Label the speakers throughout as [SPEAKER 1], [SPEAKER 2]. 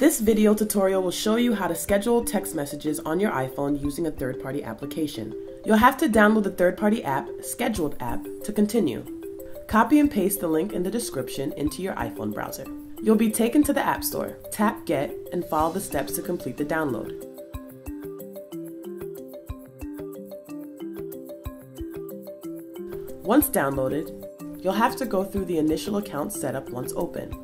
[SPEAKER 1] This video tutorial will show you how to schedule text messages on your iPhone using a third-party application. You'll have to download the third-party app, Scheduled app, to continue. Copy and paste the link in the description into your iPhone browser. You'll be taken to the App Store. Tap Get and follow the steps to complete the download. Once downloaded, you'll have to go through the initial account setup once open.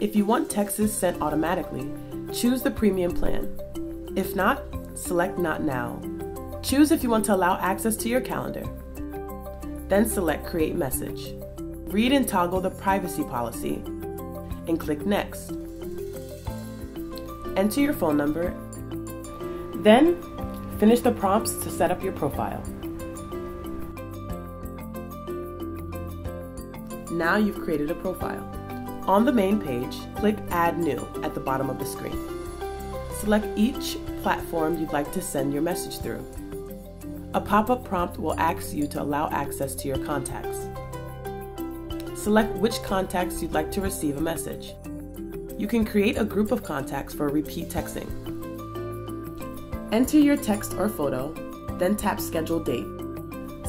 [SPEAKER 1] If you want texts sent automatically, choose the premium plan. If not, select Not Now. Choose if you want to allow access to your calendar. Then select Create Message. Read and toggle the privacy policy and click Next. Enter your phone number, then finish the prompts to set up your profile. Now you've created a profile. On the main page, click Add New at the bottom of the screen. Select each platform you'd like to send your message through. A pop-up prompt will ask you to allow access to your contacts. Select which contacts you'd like to receive a message. You can create a group of contacts for repeat texting. Enter your text or photo, then tap Schedule Date.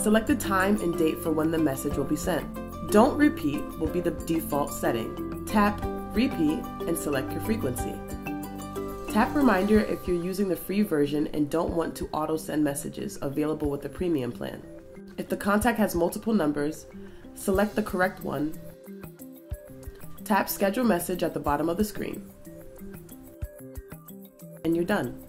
[SPEAKER 1] Select the time and date for when the message will be sent. Don't repeat will be the default setting. Tap Repeat and select your frequency. Tap Reminder if you're using the free version and don't want to auto send messages available with the premium plan. If the contact has multiple numbers, select the correct one. Tap Schedule Message at the bottom of the screen. And you're done.